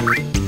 you